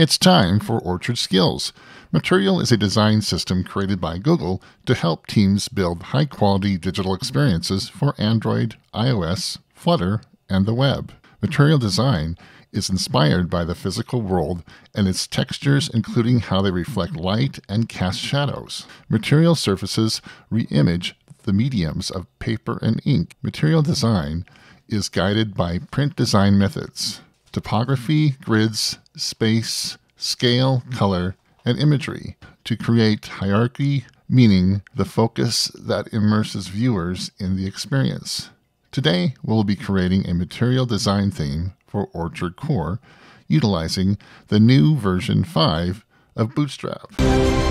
It's time for Orchard Skills. Material is a design system created by Google to help teams build high quality digital experiences for Android, iOS, Flutter, and the web. Material design is inspired by the physical world and its textures, including how they reflect light and cast shadows. Material surfaces reimage the mediums of paper and ink. Material design is guided by print design methods typography, grids, space, scale, color, and imagery to create hierarchy, meaning the focus that immerses viewers in the experience. Today, we'll be creating a material design theme for Orchard Core utilizing the new version 5 of Bootstrap.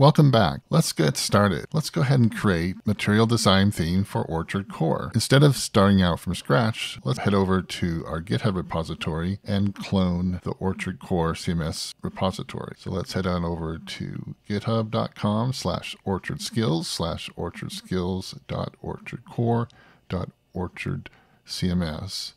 Welcome back. Let's get started. Let's go ahead and create material design theme for Orchard Core. Instead of starting out from scratch, let's head over to our GitHub repository and clone the Orchard Core CMS repository. So let's head on over to github.com slash orchard skills slash orchard skills dot orchard core dot orchard CMS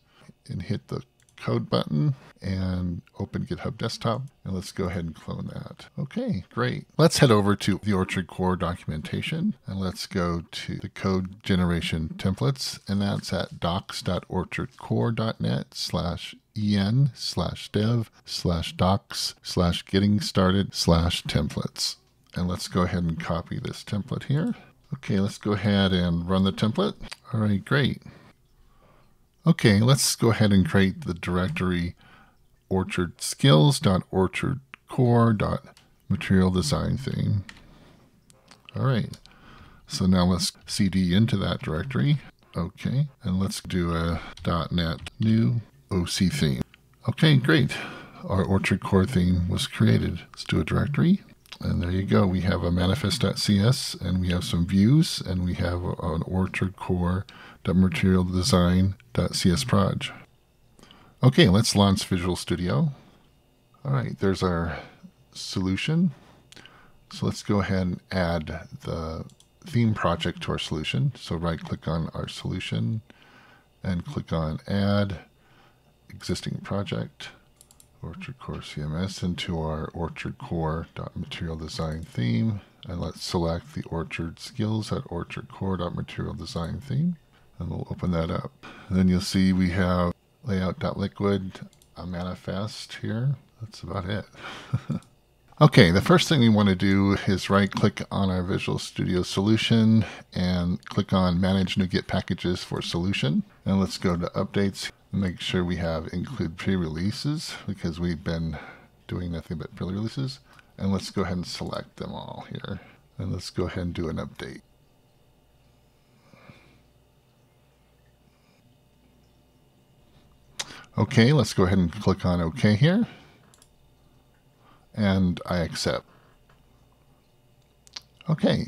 and hit the code button and open GitHub Desktop. And let's go ahead and clone that. Okay, great. Let's head over to the Orchard Core documentation and let's go to the code generation templates. And that's at docs.orchardcore.net slash en slash dev slash docs slash getting started slash templates. And let's go ahead and copy this template here. Okay, let's go ahead and run the template. All right, great. Okay, let's go ahead and create the directory orchardskills.orchardcore.material design theme. All right, so now let's cd into that directory. Okay, and let's do a .NET new OC theme. Okay, great. Our Orchard Core theme was created. Let's do a directory. And there you go. We have a manifest.cs and we have some views and we have an Orchard Core materialdesign.cs proj. Okay, let's launch Visual Studio. All right, there's our solution. So let's go ahead and add the theme project to our solution. So right click on our solution and click on add existing project, Orchard Core CMS into our Orchard Core material design theme. And let's select the Orchard skills at Orchard design theme and we'll open that up. And then you'll see we have layout.liquid, a uh, manifest here. That's about it. okay, the first thing we want to do is right click on our Visual Studio solution and click on Manage NuGet Packages for Solution. And let's go to Updates make sure we have Include Pre-Releases because we've been doing nothing but pre-releases. And let's go ahead and select them all here. And let's go ahead and do an update. Okay, let's go ahead and click on OK here. And I accept. Okay,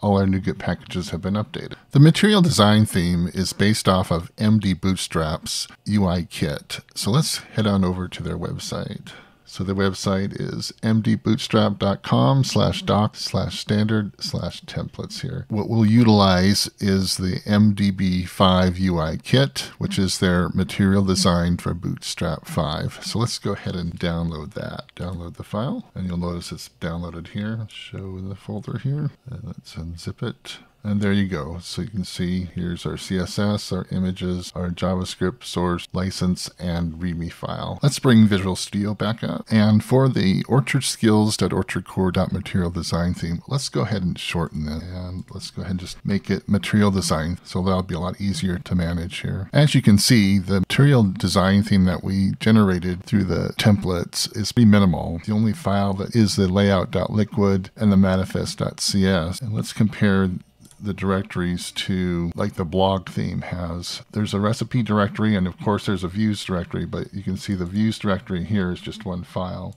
all our NuGet packages have been updated. The material design theme is based off of MD Bootstrap's UI kit. So let's head on over to their website. So the website is mdbootstrap.com slash doc slash standard slash templates here. What we'll utilize is the MDB5 UI kit, which is their material design for Bootstrap 5. So let's go ahead and download that. Download the file, and you'll notice it's downloaded here. Show in the folder here. And let's unzip it. And there you go. So you can see here's our CSS, our images, our JavaScript source, license, and README file. Let's bring Visual Studio back up. And for the Orchard Skills.orchardcore.material design theme, let's go ahead and shorten it. And let's go ahead and just make it material design. So that'll be a lot easier to manage here. As you can see, the material design theme that we generated through the templates is pretty minimal. The only file that is the layout.liquid and the manifest.cs. And let's compare the directories to like the blog theme has. There's a recipe directory and of course there's a views directory, but you can see the views directory here is just one file.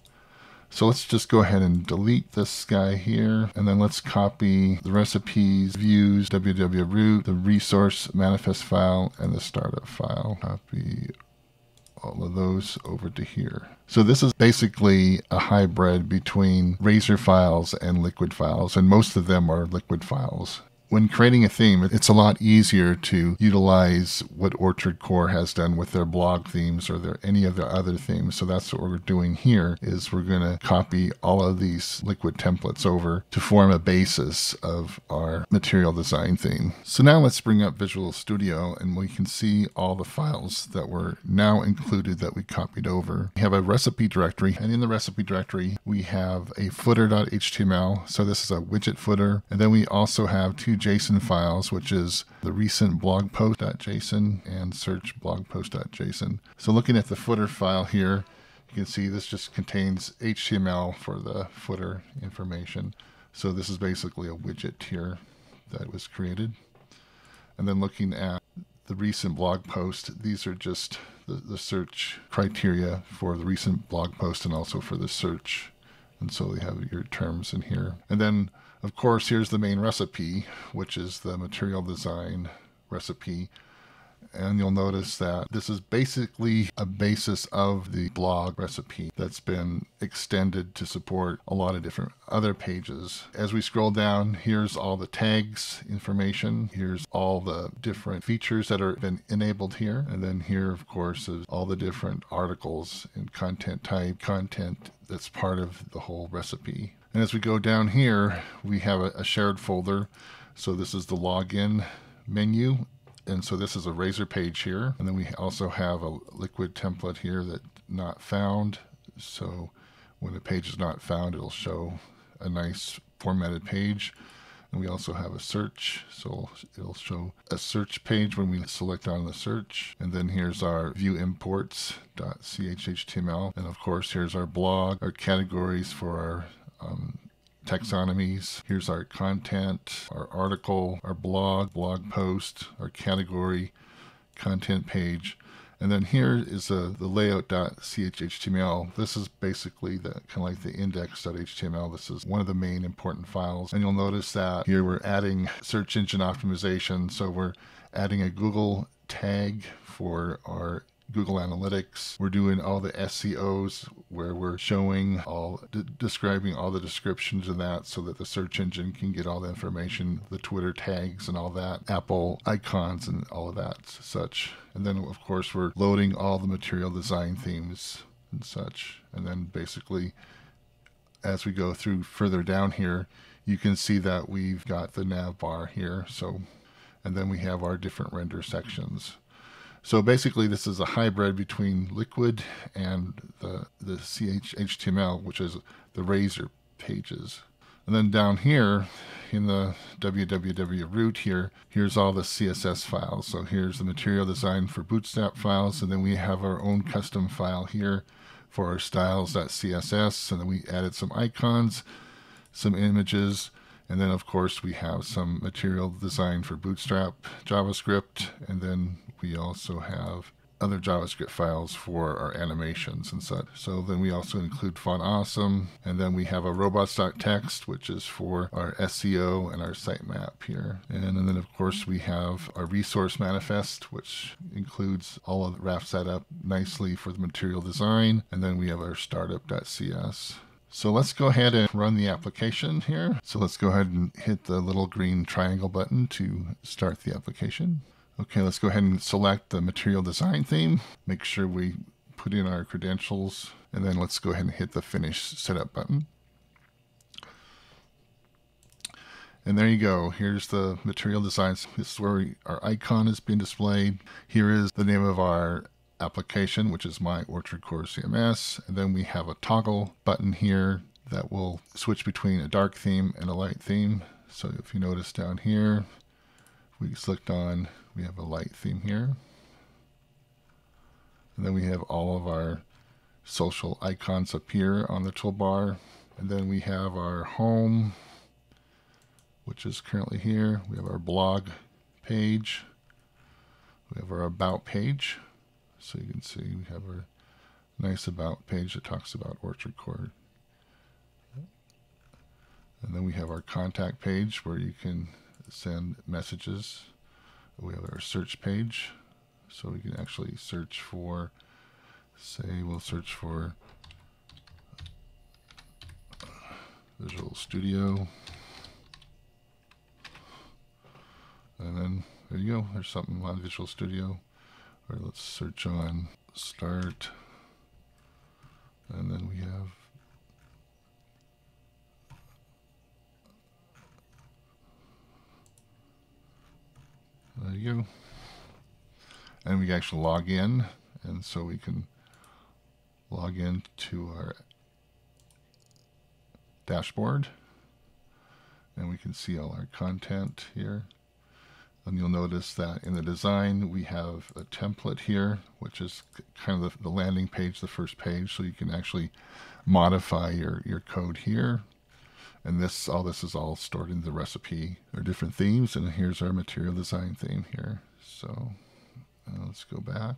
So let's just go ahead and delete this guy here. And then let's copy the recipes, views, www, the resource manifest file, and the startup file. Copy all of those over to here. So this is basically a hybrid between Razor files and liquid files, and most of them are liquid files. When creating a theme, it's a lot easier to utilize what Orchard Core has done with their blog themes or their any of their other themes. So that's what we're doing here is we're going to copy all of these liquid templates over to form a basis of our material design theme. So now let's bring up Visual Studio and we can see all the files that were now included that we copied over. We have a recipe directory and in the recipe directory we have a footer.html. So this is a widget footer and then we also have two JSON files, which is the recent blog post.json and search blog post.json. So looking at the footer file here, you can see this just contains HTML for the footer information. So this is basically a widget here that was created. And then looking at the recent blog post, these are just the, the search criteria for the recent blog post and also for the search. And so they have your terms in here. And then of course, here's the main recipe, which is the material design recipe. And you'll notice that this is basically a basis of the blog recipe that's been extended to support a lot of different other pages. As we scroll down, here's all the tags information. Here's all the different features that are been enabled here. And then here, of course, is all the different articles and content type, content that's part of the whole recipe. And as we go down here, we have a, a shared folder. So this is the login menu. And so this is a razor page here. And then we also have a liquid template here that not found. So when a page is not found, it'll show a nice formatted page. And we also have a search. So it'll show a search page when we select on the search. And then here's our view imports.cshtml. And of course, here's our blog, our categories for our um, taxonomies. Here's our content, our article, our blog, blog post, our category, content page. And then here is a, the layout.cshtml. This is basically the kind of like the index.html. This is one of the main important files. And you'll notice that here we're adding search engine optimization. So we're adding a Google tag for our Google Analytics. We're doing all the SEOs where we're showing all, describing all the descriptions of that so that the search engine can get all the information, the Twitter tags and all that, Apple icons and all of that such. And then, of course, we're loading all the material design themes and such. And then basically, as we go through further down here, you can see that we've got the nav bar here. So, and then we have our different render sections. So basically, this is a hybrid between Liquid and the, the CSHTML, which is the Razor pages. And then down here in the www root here, here's all the CSS files. So here's the material design for Bootstrap files, and then we have our own custom file here for our styles.css, and then we added some icons, some images, and then of course we have some material design for Bootstrap JavaScript, and then we also have other JavaScript files for our animations and such. So then we also include Font Awesome, and then we have a robots.txt, which is for our SEO and our sitemap here. And, and then of course we have our resource manifest, which includes all of the wrap set up nicely for the material design. And then we have our startup.cs. So let's go ahead and run the application here. So let's go ahead and hit the little green triangle button to start the application. Okay, let's go ahead and select the material design theme. Make sure we put in our credentials and then let's go ahead and hit the finish setup button. And there you go. Here's the material designs. This is where we, our icon is being displayed. Here is the name of our application, which is my Orchard Core CMS. And then we have a toggle button here that will switch between a dark theme and a light theme. So if you notice down here, we select on we have a light theme here. And then we have all of our social icons appear on the toolbar. And then we have our home, which is currently here. We have our blog page. We have our about page. So you can see we have our nice about page that talks about Orchard Core. And then we have our contact page where you can send messages we have our search page so we can actually search for say we'll search for Visual Studio And then there you go. There's something on Visual Studio. Or let's search on Start. And then we have There you go. And we actually log in, and so we can log in to our dashboard, and we can see all our content here. And you'll notice that in the design, we have a template here, which is kind of the, the landing page, the first page, so you can actually modify your, your code here. And this all this is all stored in the recipe. Or different themes and here's our material design theme here. So uh, let's go back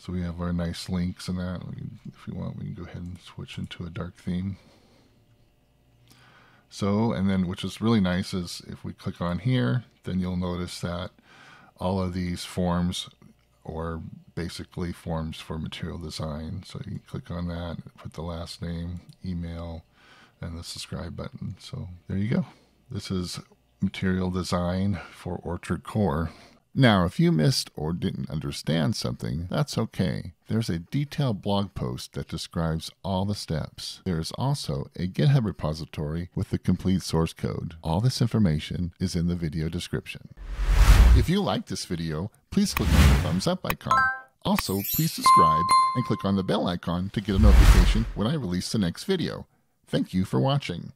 so we have our nice links and that if you want we can go ahead and switch into a dark theme so and then which is really nice is if we click on here then you'll notice that all of these forms or basically forms for material design. So you click on that, put the last name, email, and the subscribe button. So there you go. This is material design for Orchard Core. Now, if you missed or didn't understand something, that's okay. There's a detailed blog post that describes all the steps. There is also a GitHub repository with the complete source code. All this information is in the video description. If you like this video, please click on the thumbs up icon. Also, please subscribe and click on the bell icon to get a notification when I release the next video. Thank you for watching.